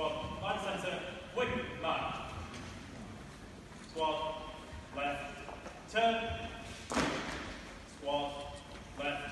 Squat, line center, wing, back. Squat, left, turn. Squat, left,